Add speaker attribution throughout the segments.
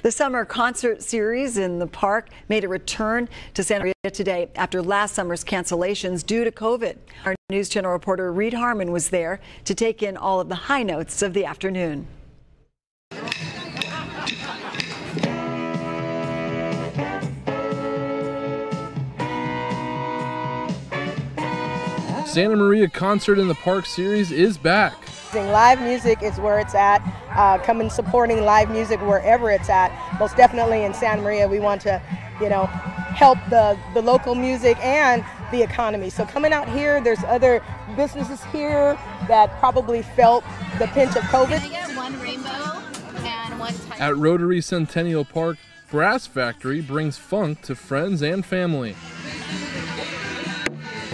Speaker 1: The summer concert series in the park made a return to Santa Maria today after last summer's cancellations due to COVID. Our News Channel reporter Reed Harmon was there to take in all of the high notes of the afternoon.
Speaker 2: Santa Maria Concert in the Park series is back.
Speaker 3: Live music is where it's at. Uh, coming supporting live music wherever it's at. Most definitely in Santa Maria, we want to, you know, help the, the local music and the economy. So coming out here, there's other businesses here that probably felt the pinch of COVID.
Speaker 2: At Rotary Centennial Park, Brass Factory brings funk to friends and family.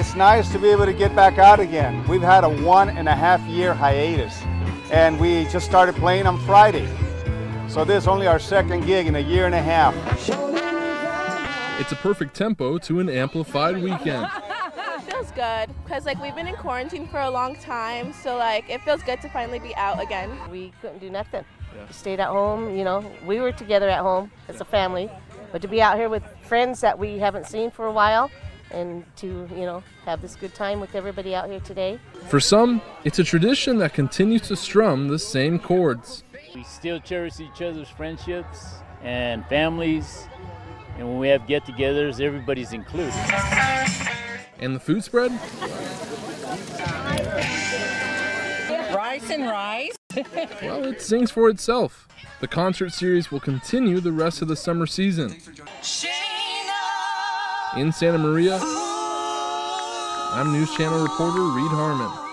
Speaker 4: It's nice to be able to get back out again. We've had a one and a half year hiatus, and we just started playing on Friday. So this is only our second gig in a year and a half.
Speaker 2: It's a perfect tempo to an amplified weekend.
Speaker 5: it feels good because like we've been in quarantine for a long time, so like it feels good to finally be out again.
Speaker 6: We couldn't do nothing. Yeah. Stayed at home, you know. We were together at home as a family, but to be out here with friends that we haven't seen for a while, and to, you know, have this good time with everybody out here today.
Speaker 2: For some, it's a tradition that continues to strum the same chords.
Speaker 7: We still cherish each other's friendships and families, and when we have get togethers, everybody's included.
Speaker 2: And the food spread?
Speaker 8: Rice and rice.
Speaker 2: well, it sings for itself. The concert series will continue the rest of the summer season. In Santa Maria, I'm News Channel reporter Reed Harmon.